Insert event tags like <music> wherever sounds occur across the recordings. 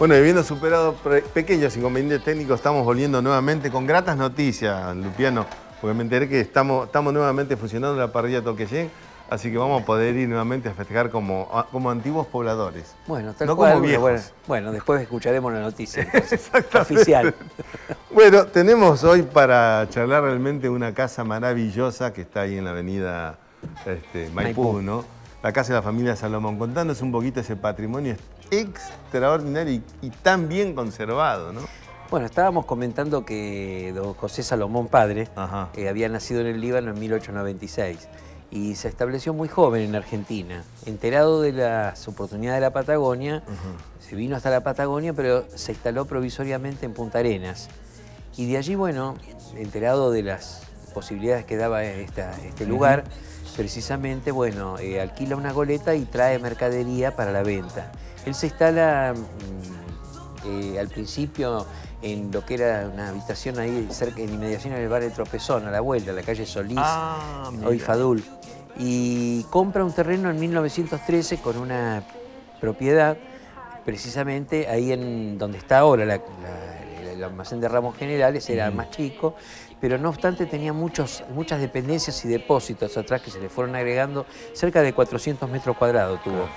Bueno, y habiendo superado pequeños inconvenientes técnicos, estamos volviendo nuevamente con gratas noticias, Lupiano, porque me enteré que estamos, estamos nuevamente funcionando la parrilla Toquellén, así que vamos a poder ir nuevamente a festejar como, como antiguos pobladores. Bueno, tal cual, como viejos. Bueno, después escucharemos la noticia <laughs> oficial. bueno, tenemos hoy para charlar realmente una casa maravillosa que está ahí en la avenida este, Maipú, ¿no? La casa de la familia Salomón. Contanos un poquito ese patrimonio extraordinario y, tan bien conservado, ¿no? Bueno, estábamos comentando que don José Salomón Padre eh, había nacido en el Líbano en 1896 y se estableció muy joven en Argentina. Enterado de las oportunidades de la Patagonia, se vino hasta la Patagonia, pero se instaló provisoriamente en Punta Arenas. Y de allí, bueno, enterado de las posibilidades que daba este lugar, precisamente, bueno, eh, alquila una goleta y trae mercadería para la venta. Él se instala mm, eh, al principio en lo que era una habitación ahí cerca, en inmediación del barrio Tropezón, a la vuelta, a la calle Solís, ah, hoy Fadul. Y compra un terreno en 1913 con una propiedad, precisamente ahí en donde está ahora el almacén de ramos generales, era más chico, pero no obstante tenía muchos, muchas dependencias y depósitos atrás que se le fueron agregando, cerca de 400 metros cuadrados tuvo.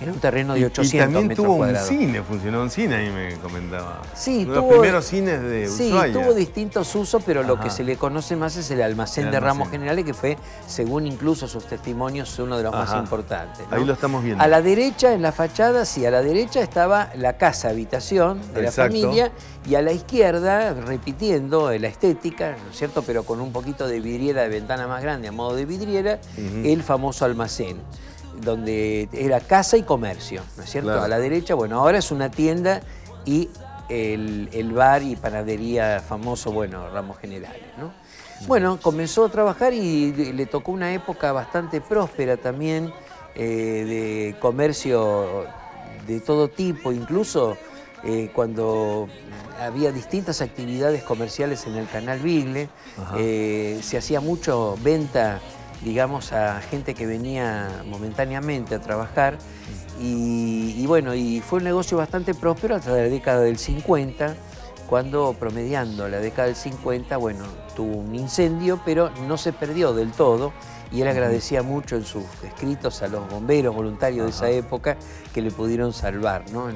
Era un terreno de 800 y, y también tuvo un cine, funcionó un cine, ahí me comentaba. Sí, tuvo, Los primeros cines de Ushuaia. Sí, tuvo distintos usos, pero lo que se le conoce más es el almacén de ramos generales, que fue, según incluso sus testimonios, uno de los más importantes. Ahí lo estamos viendo. A la derecha, en la fachada, sí, a la derecha estaba la casa habitación de la familia, y a la izquierda, repitiendo la estética, ¿no es cierto?, pero con un poquito de vidriera de ventana más grande, a modo de vidriera, el famoso almacén donde era casa y comercio, ¿no es cierto? A la derecha, bueno, ahora es una tienda y el, bar y panadería famoso, bueno, Ramos Generales, ¿no? Bueno, comenzó a trabajar y le tocó una época bastante próspera también eh, de comercio de todo tipo, incluso eh, cuando había distintas actividades comerciales en el canal Vigle, eh, se hacía mucho venta digamos, a gente que venía momentáneamente a trabajar. Y, bueno, y fue un negocio bastante próspero hasta la década del 50, cuando promediando la década del 50, bueno, tuvo un incendio, pero no se perdió del todo y él agradecía mucho en sus escritos a los bomberos voluntarios de esa época que le pudieron salvar. ¿no?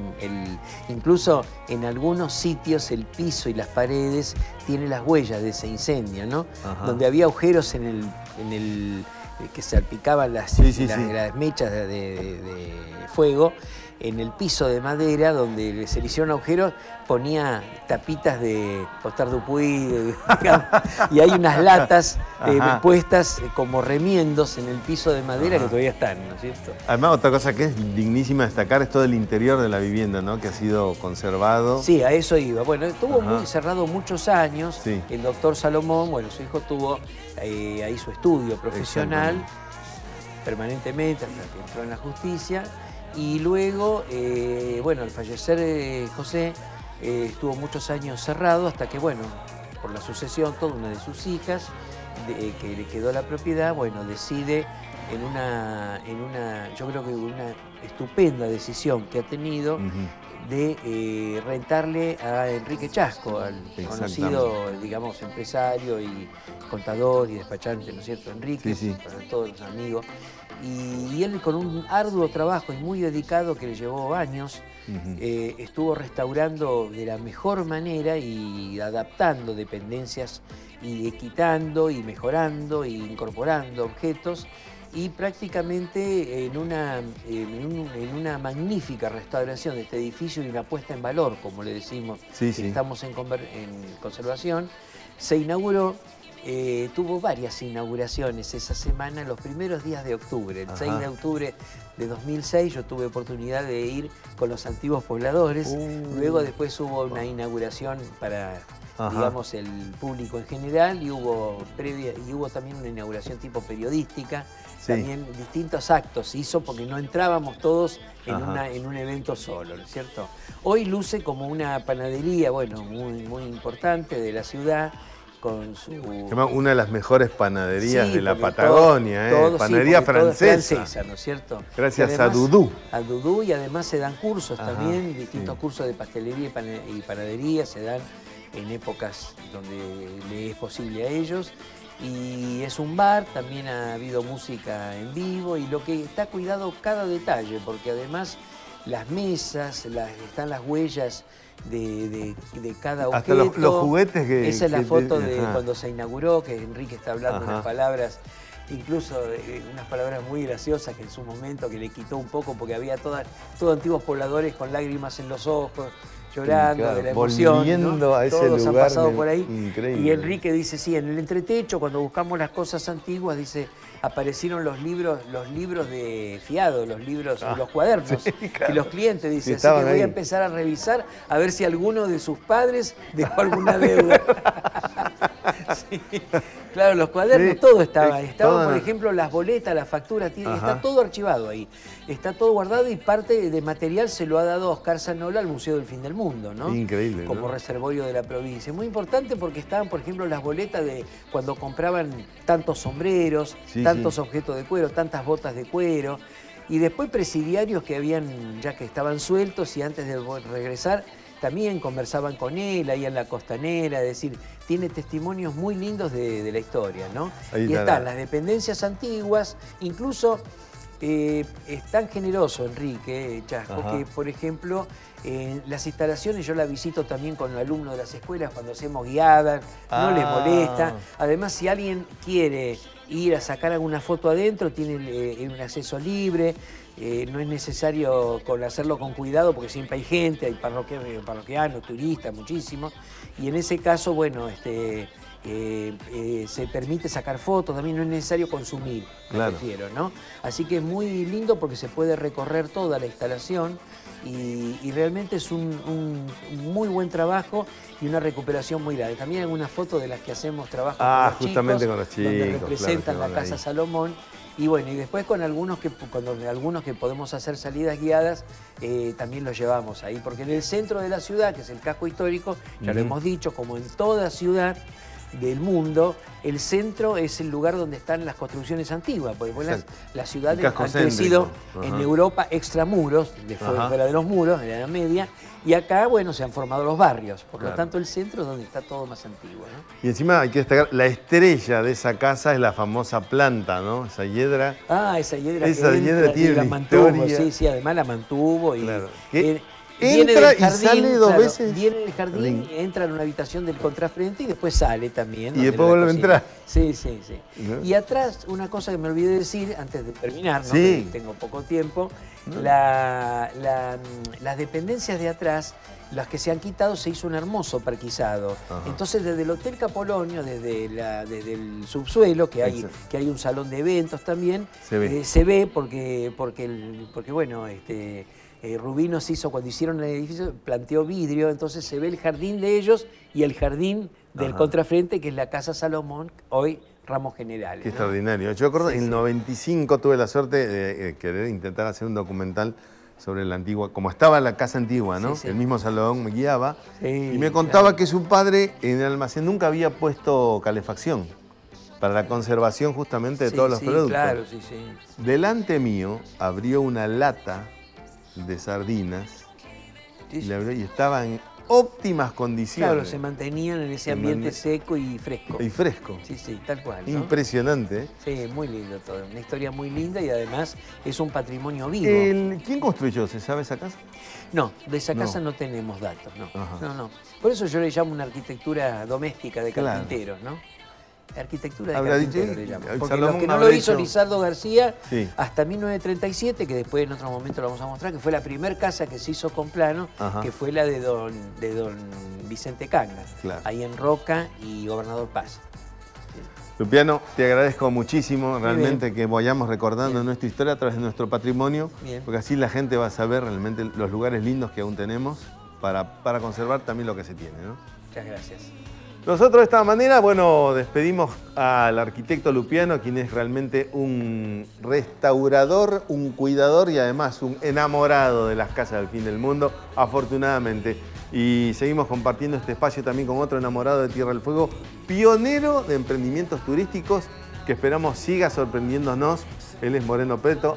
incluso en algunos sitios el piso y las paredes tienen las huellas de ese incendio, ¿no? donde había agujeros en el, en el eh, que salpicaban las, las, mechas de fuego en el piso de madera donde se le hicieron agujeros, ponía tapitas de Postar Dupuy, <laughs> y hay unas latas eh, puestas eh, como remiendos en el piso de madera que todavía están, ¿no es cierto? Además, otra cosa que es dignísima destacar es todo el interior de la vivienda, ¿no? Que ha sido conservado. Sí, a eso iba. Bueno, estuvo muy cerrado muchos años. El doctor Salomón, bueno, su hijo tuvo eh, ahí su estudio profesional permanentemente hasta que entró en la justicia y luego, eh, bueno, al fallecer eh, José, eh, estuvo muchos años cerrado hasta que, bueno, por la sucesión, toda una de sus hijas, que le quedó la propiedad, bueno, decide en una, en una, yo creo que una estupenda decisión que ha tenido de rentarle a Enrique Chasco, al conocido, digamos, empresario y contador y despachante, ¿no es cierto? Enrique, para todos los amigos y, él con un arduo trabajo y muy dedicado que le llevó años, eh, estuvo restaurando de la mejor manera y adaptando dependencias y quitando y mejorando e incorporando objetos y prácticamente en una, en, una magnífica restauración de este edificio y una puesta en valor, como le decimos, estamos en conservación, se inauguró eh, tuvo varias inauguraciones esa semana, los primeros días de octubre. El 6 de octubre de 2006 yo tuve oportunidad de ir con los antiguos pobladores. Uh. Luego después hubo una inauguración para digamos, el público en general y hubo, previa, y hubo también una inauguración tipo periodística. También distintos actos hizo porque no entrábamos todos en, una, en un evento solo, ¿no es cierto? Hoy luce como una panadería, bueno, muy, muy importante de la ciudad con su... Una de las mejores panaderías de la Patagonia, ¿eh? panadería francesa. ¿no es cierto? Gracias a Dudú. A Dudú y además se dan cursos también, distintos cursos de pastelería y panadería se dan en épocas donde le es posible a ellos. Y es un bar, también ha habido música en vivo y lo que está cuidado cada detalle, porque además las mesas, están las huellas de, cada objeto. Hasta los, juguetes que... Esa es la foto de cuando se inauguró, que Enrique está hablando unas palabras, incluso unas palabras muy graciosas que en su momento que le quitó un poco porque había todas, todos antiguos pobladores con lágrimas en los ojos llorando de la emoción. A ese Todos han pasado por ahí. Y Enrique dice, sí, en el entretecho, cuando buscamos las cosas antiguas, dice, aparecieron los libros, los libros de fiado, los libros, ah, los cuadernos. <laughs> Y los clientes dicen, así que voy a empezar a revisar a ver si alguno de sus padres dejó alguna deuda. <laughs> Claro, los cuadernos, todo estaba ahí. Estaban, por ejemplo, las boletas, las facturas, está todo archivado ahí. Está todo guardado y parte de material se lo ha dado Oscar Zanola al Museo del Fin del Mundo, ¿no? Increíble. Como reservorio de la provincia. Muy importante porque estaban, por ejemplo, las boletas de cuando compraban tantos sombreros, tantos objetos de cuero, tantas botas de cuero. Y después presidiarios que habían, ya que estaban sueltos y antes de regresar, también conversaban con él ahí en la costanera, es decir, tiene testimonios muy lindos de, la historia, ¿no? y están las dependencias antiguas, incluso eh, es tan generoso Enrique Chasco que, por ejemplo, las instalaciones yo la visito también con los alumnos de las escuelas cuando hacemos guiadas, no les ah. molesta. Además, si alguien quiere ir a sacar alguna foto adentro, tiene eh, un acceso libre. Eh, no es necesario hacerlo con cuidado porque siempre hay gente, hay parroquianos, turistas, muchísimos. Y en ese caso, bueno, este, eh, eh, se permite sacar fotos, también no es necesario consumir, claro. ¿no? Así que es muy lindo porque se puede recorrer toda la instalación y, realmente es un, muy buen trabajo y una recuperación muy grande. También hay algunas fotos de las que hacemos trabajo ah, con los justamente con los chicos, donde representan la Casa Salomón y bueno, y después con algunos que, cuando, algunos que podemos hacer salidas guiadas, eh, también los llevamos ahí, porque en el centro de la ciudad, que es el casco histórico, ya lo hemos dicho, como en toda ciudad, del mundo, el centro es el lugar donde están las construcciones antiguas, porque las, ciudades han crecido en Europa extramuros, de fuera de los muros, de la Edad Media, y acá, bueno, se han formado los barrios, por lo tanto el centro es donde está todo más antiguo. Y encima hay que destacar, la estrella de esa casa es la famosa planta, ¿no? Esa hiedra. Ah, esa hiedra esa hiedra tiene la mantuvo, sí, sí, además la mantuvo y... Entra y sale dos veces. Viene el jardín, entra en una habitación del contrafrente y después sale también. Y después vuelve a entrar. Sí, sí, sí. Y atrás, una cosa que me olvidé decir antes de terminar, ¿no? tengo poco tiempo, las dependencias de atrás, las que se han quitado, se hizo un hermoso parquizado. Entonces, desde el Hotel Capolonio, desde, el subsuelo, que hay, que hay un salón de eventos también, se ve, eh, se ve porque, porque, porque bueno, este eh, Rubinos hizo, cuando hicieron el edificio, planteó vidrio, entonces se ve el jardín de ellos y el jardín del contrafrente, que es la Casa Salomón, hoy Ramos Generales. Qué extraordinario. Yo recuerdo, en el 95 tuve la suerte de querer intentar hacer un documental sobre la antigua, como estaba la casa antigua, ¿no? El mismo Salomón me guiaba y me contaba que su padre en el almacén nunca había puesto calefacción para la conservación justamente de todos los productos. Claro, sí, sí. Delante mío abrió una lata de sardinas y estaba en óptimas condiciones. Claro, se mantenían en ese ambiente seco y fresco. Y fresco. Sí, sí, tal cual. Impresionante. ¿eh? Sí, muy lindo todo. Una historia muy linda y además es un patrimonio vivo. ¿Quién construyó? ¿Se sabe esa casa? No, de esa casa no tenemos datos, no. No, no. Por eso yo le llamo una arquitectura doméstica de carpinteros, ¿no? Arquitectura de carpintero le llamo. Porque lo que no lo hizo Lizardo García hasta 1937, que después en otro momento lo vamos a mostrar, que fue la primera casa que se hizo con plano, que fue la de don, de don Vicente Canga, ahí en Roca y Gobernador Paz. Lupiano, te agradezco muchísimo realmente que vayamos recordando nuestra historia a través de nuestro patrimonio, porque así la gente va a saber realmente los lugares lindos que aún tenemos para, para conservar también lo que se tiene. Muchas gracias. Nosotros de esta manera, bueno, despedimos al arquitecto Lupiano, quien es realmente un restaurador, un cuidador y además un enamorado de las casas del fin del mundo, afortunadamente. Y seguimos compartiendo este espacio también con otro enamorado de Tierra del Fuego, pionero de emprendimientos turísticos que esperamos siga sorprendiéndonos. Él es Moreno Preto.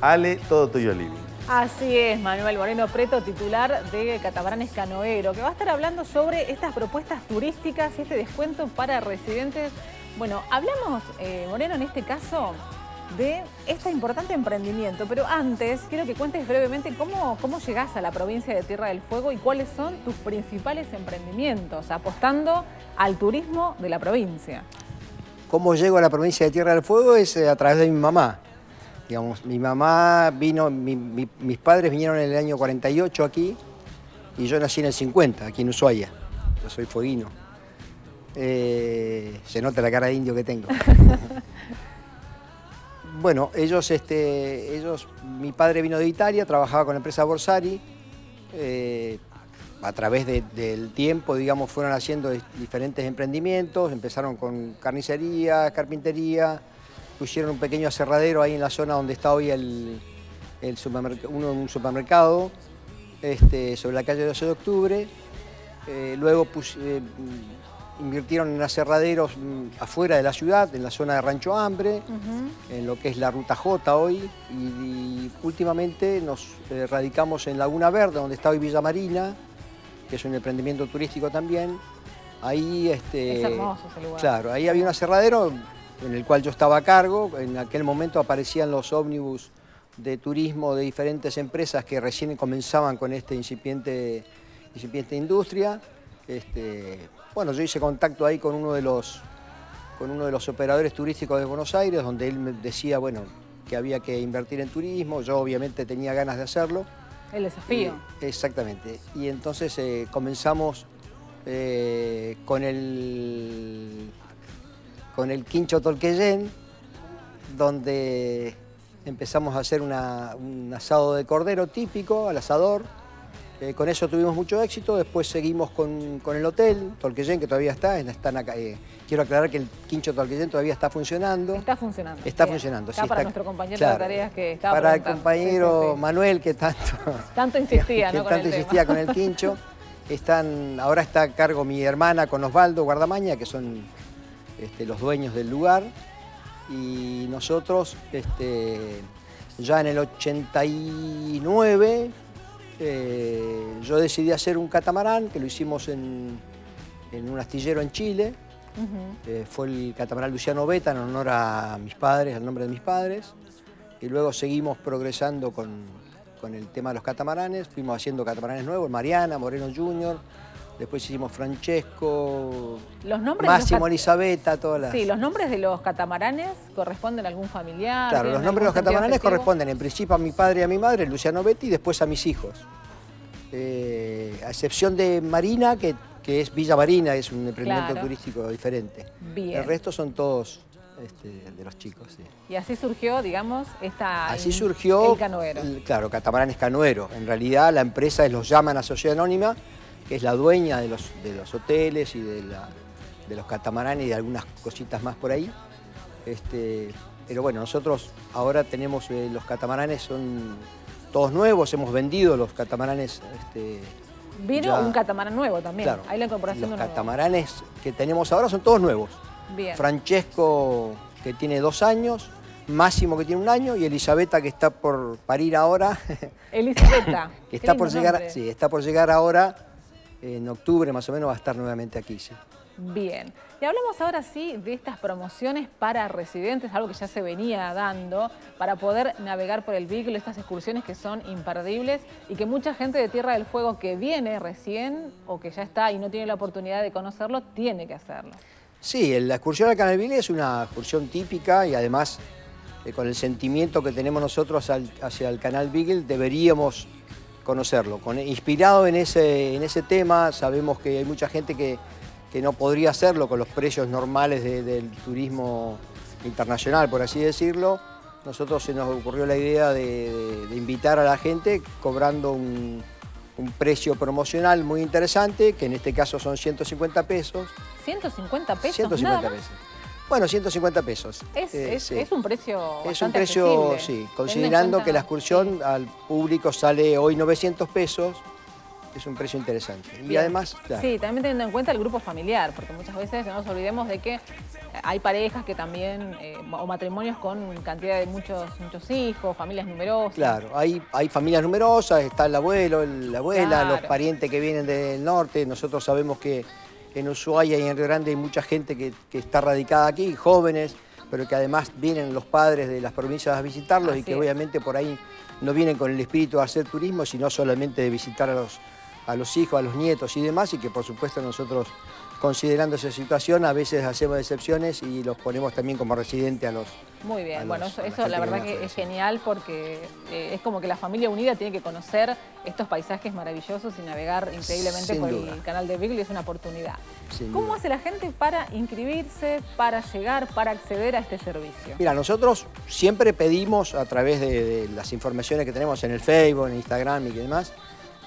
Ale, todo tuyo, Living. Así es, Manuel Moreno Preto, titular de Catamaranes Canoero, que va a estar hablando sobre estas propuestas turísticas y este descuento para residentes. Bueno, hablamos, eh, Moreno, en este caso, de este importante emprendimiento, pero antes quiero que cuentes brevemente cómo, cómo llegás a la provincia de Tierra del Fuego y cuáles son tus principales emprendimientos, apostando al turismo de la provincia. Cómo llego a la provincia de Tierra del Fuego es eh, a través de mi mamá. Digamos, mi mamá vino, mis padres vinieron en el año 48 aquí y yo nací en el 50, aquí en Ushuaia. Yo soy fueguino. Eh, se nota la cara de indio que tengo. <laughs> bueno, ellos, este, ellos, mi padre vino de Italia, trabajaba con la empresa Borsari. Eh, a través del tiempo, digamos, fueron haciendo diferentes emprendimientos, empezaron con carnicería, carpintería, pusieron un pequeño aserradero ahí en la zona donde está hoy el, uno, un supermercado, este, sobre la calle 12 de octubre. Eh, luego eh, invirtieron en aserraderos mm, afuera de la ciudad, en la zona de Rancho Hambre, en lo que es la Ruta J hoy, y, últimamente nos eh, radicamos en Laguna Verde, donde está hoy Villa Marina, que es un emprendimiento turístico también. Ahí, este, es hermoso ese lugar. Claro, ahí había un aserradero en el cual yo estaba a cargo. En aquel momento aparecían los ómnibus de turismo de diferentes empresas que recién comenzaban con esta incipiente, incipiente industria. Este, bueno, yo hice contacto ahí con uno, de los, con uno de los operadores turísticos de Buenos Aires, donde él me decía, bueno, que había que invertir en turismo. Yo obviamente tenía ganas de hacerlo. El desafío. exactamente. Y entonces eh, comenzamos eh, con el con el Quincho Tolqueyen, donde empezamos a hacer un asado de cordero típico al asador. Eh, con eso tuvimos mucho éxito, después seguimos con, el hotel Tolqueyen, que todavía está, están acá, eh, quiero aclarar que el Quincho Tolqueyen todavía está funcionando. Está funcionando. Está funcionando, sí. para nuestro compañero de tareas que estaba Para el compañero Manuel, que tanto... <laughs> Tanto insistía, ¿no? tanto insistía con el <laughs> Quincho. Están, ahora está a cargo mi hermana con Osvaldo Guardamaña, que son este, los dueños del lugar y nosotros este, ya en el 89 eh, yo decidí hacer un catamarán que lo hicimos en, un astillero en Chile. Eh, fue el catamarán Luciano Beta en honor a mis padres, al nombre de mis padres. Y luego seguimos progresando con, con el tema de los catamaranes. Fuimos haciendo catamaranes nuevos, Mariana, Moreno Junior, Después hicimos Francesco, los nombres Máximo, Elisabetta, todas las... Sí, los nombres de los catamaranes corresponden a algún familiar. Claro, los nombres de los catamaranes corresponden en principio a mi padre y a mi madre, Luciano Betti, y después a mis hijos. Eh, a excepción de Marina, que, es Villa Marina, es un emprendimiento turístico diferente. Bien. El resto son todos este, de los chicos. Y así surgió, digamos, esta... Así surgió... El canoero. claro, Catamaranes Canoero. En realidad la empresa es los llaman a Sociedad Anónima que es la dueña de los, de los hoteles y de, los catamaranes y de algunas cositas más por ahí. Este, pero bueno, nosotros ahora tenemos, eh, los catamaranes son todos nuevos, hemos vendido los catamaranes. Este, Vino un catamarán nuevo también, claro, ahí la incorporación Los catamaranes que tenemos ahora son todos nuevos. Bien. Francesco, que tiene dos años, Máximo que tiene un año y Elisabetta que está por parir ahora. <laughs> Elisabetta. que está por llegar, sí, está por llegar ahora en octubre más o menos va a estar nuevamente aquí. Sí. Bien, y hablamos ahora sí de estas promociones para residentes, algo que ya se venía dando, para poder navegar por el vehículo, estas excursiones que son imperdibles y que mucha gente de Tierra del Fuego que viene recién o que ya está y no tiene la oportunidad de conocerlo, tiene que hacerlo. Sí, la excursión al Canal Beagle es una excursión típica y además eh, con el sentimiento que tenemos nosotros hacia el Canal Beagle deberíamos conocerlo. Con, inspirado en ese, en ese tema, sabemos que hay mucha gente que, no podría hacerlo con los precios normales del turismo internacional, por así decirlo. Nosotros se nos ocurrió la idea de, invitar a la gente cobrando un, precio promocional muy interesante, que en este caso son 150 pesos. ¿150 pesos? 150 pesos. Bueno, 150 pesos. Es, eh, un precio Es un precio, sí, considerando que la excursión al público sale hoy 900 pesos es un precio interesante. Y además, Sí, también teniendo en cuenta el grupo familiar, porque muchas veces no nos olvidemos de que hay parejas que también, eh, o matrimonios con cantidad de muchos, muchos hijos, familias numerosas. Claro, hay, hay familias numerosas, está el abuelo, la abuela, los parientes que vienen del norte. Nosotros sabemos que en Ushuaia y en Río Grande hay mucha gente que, está radicada aquí, jóvenes, pero que además vienen los padres de las provincias a visitarlos y que obviamente por ahí no vienen con el espíritu de hacer turismo, sino solamente de visitar a los, a los hijos, a los nietos y demás, y que por supuesto nosotros, considerando esa situación, a veces hacemos excepciones y los ponemos también como residente a los... Muy bien, bueno, eso, la, verdad que, es genial porque eh, es como que la familia unida tiene que conocer estos paisajes maravillosos y navegar increíblemente por el canal de Beagle, es una oportunidad. ¿Cómo hace la gente para inscribirse, para llegar, para acceder a este servicio? Mira, nosotros siempre pedimos a través de, las informaciones que tenemos en el Facebook, en Instagram y demás,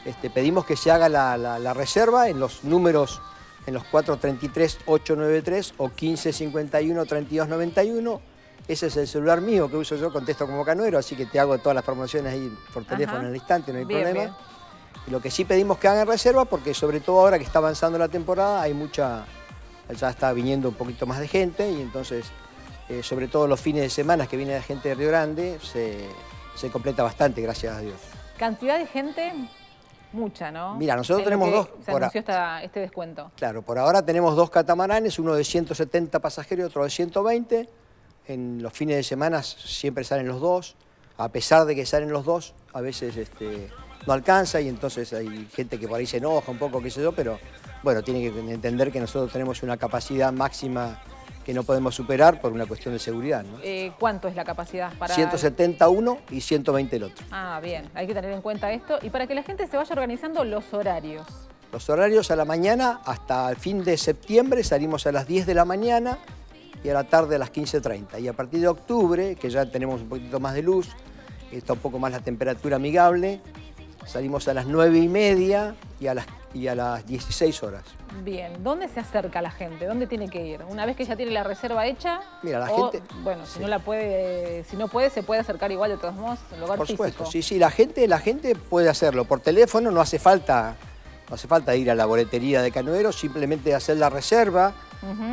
este, pedimos que se haga la, reserva en los números, en los 433-893 o 1551-3291. Ese es el celular mío que uso yo, contesto como canuero, así que te hago todas las promociones ahí por teléfono en el instante, no hay problema. lo que sí pedimos que hagan reserva, porque sobre todo ahora que está avanzando la temporada, hay mucha, ya está viniendo un poquito más de gente y entonces, eh, sobre todo los fines de semana que viene la gente de Río Grande, se, se completa bastante, gracias a Dios. ¿Cantidad de gente? Mucha, ¿no? Mira, nosotros tenemos dos... Se anunció este descuento. Claro, por ahora tenemos dos catamaranes, uno de 170 pasajeros y otro de 120. En los fines de semana siempre salen los dos. A pesar de que salen los dos, a veces este, no alcanza y entonces hay gente que por ahí se enoja un poco, qué sé yo, pero bueno, tiene que entender que nosotros tenemos una capacidad máxima que no podemos superar por una cuestión de seguridad. ¿no? Eh, ¿Cuánto es la capacidad para...? 171 y 120 el otro. Ah, bien, hay que tener en cuenta esto. Y para que la gente se vaya organizando los horarios. Los horarios a la mañana, hasta el fin de septiembre salimos a las 10 de la mañana y a la tarde a las 15.30. Y a partir de octubre, que ya tenemos un poquito más de luz, está un poco más la temperatura amigable, salimos a las 9 y media y a las, y a las 16 horas. Bien, ¿dónde se acerca la gente? ¿Dónde tiene que ir? Una vez que ya tiene la reserva hecha. Mira, la gente. Bueno, si no la puede, si no puede, se puede acercar igual de todos modos al lugar Por supuesto, sí, sí, la gente, la gente puede hacerlo por teléfono, no hace falta, no hace falta ir a la boletería de Canoero, simplemente hacer la reserva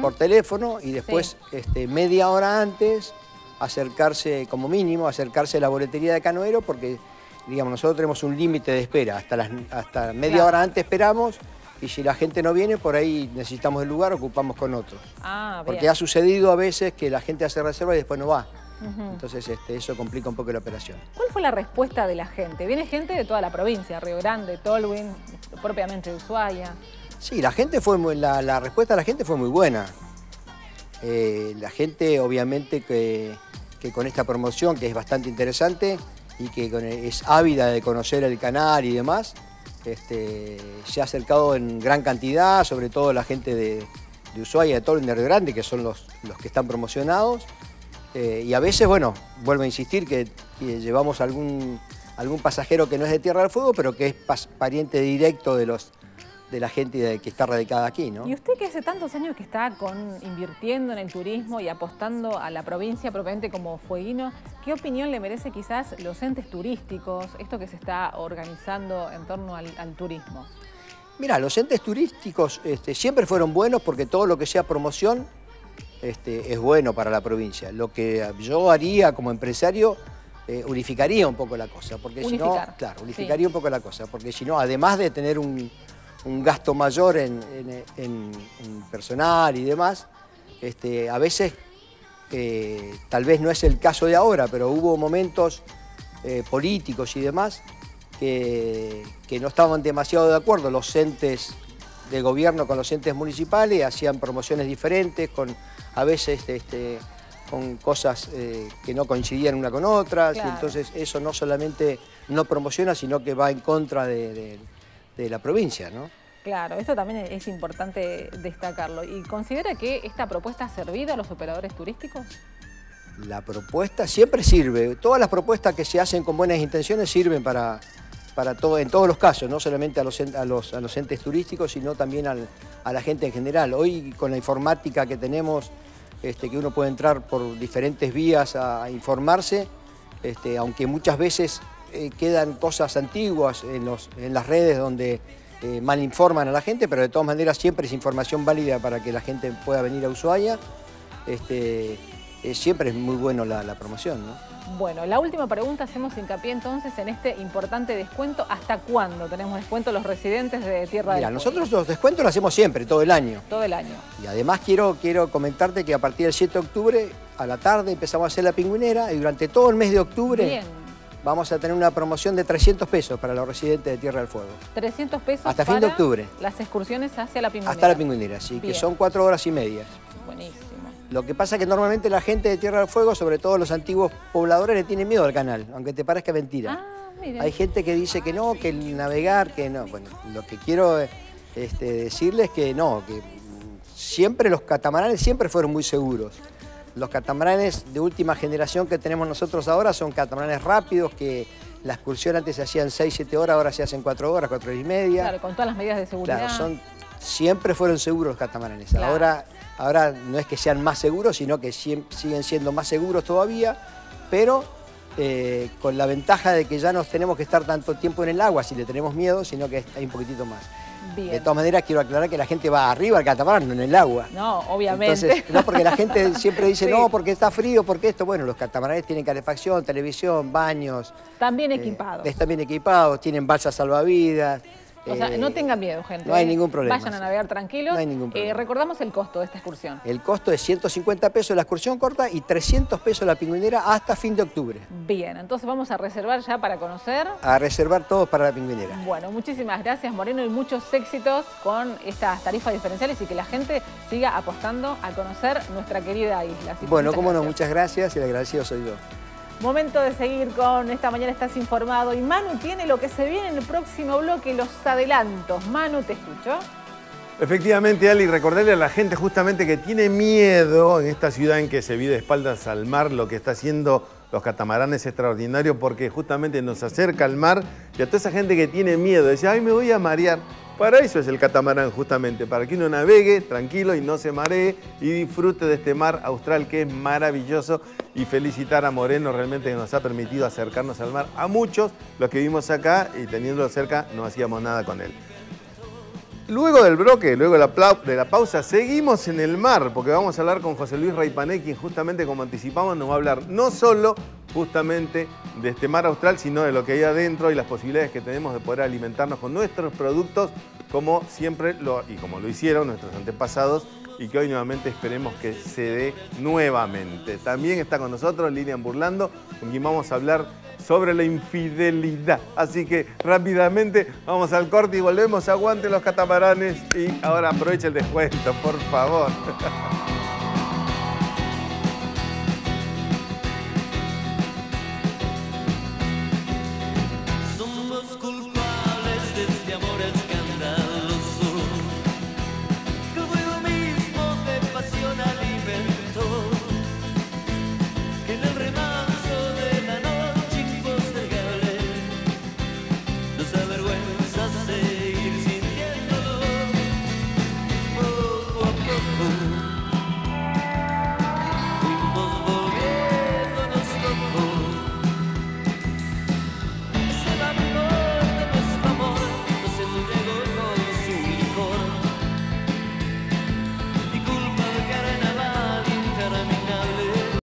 por teléfono y después este, media hora antes acercarse, como mínimo, acercarse a la boletería de Canoero porque digamos, nosotros tenemos un límite de espera, hasta, las, hasta media hora antes esperamos y si la gente no viene, por ahí necesitamos el lugar, ocupamos con otros. Ah, Porque ha sucedido a veces que la gente hace reserva y después no va. Entonces este, eso complica un poco la operación. ¿Cuál fue la respuesta de la gente? Viene gente de toda la provincia, Río Grande, Tolwyn, propiamente de Ushuaia. Sí, la, gente fue la, respuesta de la gente fue muy buena. Eh, la gente obviamente que, que con esta promoción, que es bastante interesante, y que es ávida de conocer el canal y demás, este, se ha acercado en gran cantidad, sobre todo la gente de, de Ushuaia, de todo el Grande, que son los, los que están promocionados. Eh, y a veces, bueno, vuelvo a insistir que, llevamos algún, algún pasajero que no es de Tierra del Fuego, pero que es pariente directo de los, de la gente que está radicada aquí, ¿no? Y usted que hace tantos años que está con, invirtiendo en el turismo y apostando a la provincia propiamente como fueguino, ¿qué opinión le merece quizás los entes turísticos, esto que se está organizando en torno al, turismo? Mira, los entes turísticos este, siempre fueron buenos porque todo lo que sea promoción este, es bueno para la provincia. Lo que yo haría como empresario eh, unificaría un poco la cosa, porque si no, claro, unificaría un poco la cosa, porque si no, además de tener un, un gasto mayor en, personal y demás. Este, a veces, eh, tal vez no es el caso de ahora, pero hubo momentos eh, políticos y demás que, no estaban demasiado de acuerdo. Los entes de gobierno con los entes municipales, hacían promociones diferentes, con, a veces este, con cosas eh, que no coincidían una con otras, y entonces eso no solamente no promociona, sino que va en contra de de la provincia, ¿no? Claro, esto también es importante destacarlo. ¿Y considera que esta propuesta ha servido a los operadores turísticos? La propuesta siempre sirve. Todas las propuestas que se hacen con buenas intenciones sirven para, para todo, en todos los casos, no solamente a los, a los, entes turísticos, sino también a la gente en general. Hoy con la informática que tenemos, este, que uno puede entrar por diferentes vías a, informarse, este, aunque muchas veces eh, quedan cosas antiguas en, los, en las redes donde eh, mal informan a la gente, pero de todas maneras siempre es información válida para que la gente pueda venir a Ushuaia. Este, eh, siempre es muy bueno la, promoción. Bueno, la última pregunta, hacemos hincapié entonces en este importante descuento. ¿Hasta cuándo tenemos descuento los residentes de Tierra Mira, nosotros los descuentos los hacemos siempre, todo el año. Todo el año. Y además quiero, quiero comentarte que a partir del 7 de octubre, a la tarde, empezamos a hacer la pingüinera y durante todo el mes de octubre... Bien vamos a tener una promoción de 300 pesos para los residentes de Tierra del Fuego. 300 pesos Hasta fin de octubre. las excursiones hacia la pingüinera. Hasta la pingüinera, sí, que son cuatro horas y media. Buenísimo. Lo que pasa es que normalmente la gente de Tierra del Fuego, sobre todo los antiguos pobladores, le tienen miedo al canal, aunque te parezca mentira. Ah, Hay gente que dice que no, que el navegar, que no. Bueno, lo que quiero este, decirles es que no, que siempre los catamaranes siempre fueron muy seguros. Los catamaranes de última generación que tenemos nosotros ahora son catamaranes rápidos que la excursión antes se hacían 6-7 horas, ahora se hacen 4 horas, 4 horas y media. Claro, con todas las medidas de seguridad. Claro, son, siempre fueron seguros los catamaranes. Ahora, ahora no es que sean más seguros, sino que siguen siendo más seguros todavía, pero eh, con la ventaja de que ya no tenemos que estar tanto tiempo en el agua si le tenemos miedo, sino que hay un poquitito más. De todas maneras, quiero aclarar que la gente va arriba al catamarán, no en el agua. No, obviamente. no, porque la gente <laughs> siempre dice, no, porque está frío, porque esto. Bueno, los catamaranes tienen calefacción, televisión, baños. También eh, equipados. están bien equipados, tienen balsas salvavidas. O sea, no tengan miedo, gente. No hay ningún problema. Vayan a navegar tranquilos. No hay ningún problema. Eh, recordamos el costo de esta excursión. El costo es 150 pesos la excursión corta y 300 pesos la pingüinera hasta fin de octubre. Bien, entonces vamos a reservar ya para conocer. A reservar todos para la pingüinera. Bueno, muchísimas gracias Moreno y muchos éxitos con estas tarifas diferenciales y que la gente siga apostando a conocer nuestra querida isla. bueno, cómo no, muchas gracias y el agradecido soy yo. Momento de seguir con Esta Mañana Estás Informado. Y Manu tiene lo que se viene en el próximo bloque, los adelantos. Manu, ¿te escucho? Efectivamente, Ali, recordarle a la gente justamente que tiene miedo en esta ciudad en que se vive de espaldas al mar lo que está haciendo los catamaranes extraordinarios porque justamente nos acerca al mar y a toda esa gente que tiene miedo, dice, ay, me voy a marear. Para eso es el catamarán justamente, para que uno navegue tranquilo y no se maree y disfrute de este mar austral que es maravilloso y felicitar a Moreno realmente que nos ha permitido acercarnos al mar. A muchos, los que vivimos acá y teniéndolo cerca no hacíamos nada con él. Luego del bloque, luego de la, pausa, seguimos en el mar, porque vamos a hablar con José Luis Raipané, quien justamente, como anticipamos, nos va a hablar no solo justamente de este mar austral, sino de lo que hay adentro y las posibilidades que tenemos de poder alimentarnos con nuestros productos, como siempre y como lo hicieron nuestros antepasados, y que hoy nuevamente esperemos que se dé nuevamente. También está con nosotros Lilian Burlando, con quien vamos a hablar sobre la infidelidad. Así que rápidamente vamos al corte y volvemos. Aguante los catamaranes y ahora aproveche el descuento, por favor. <laughs>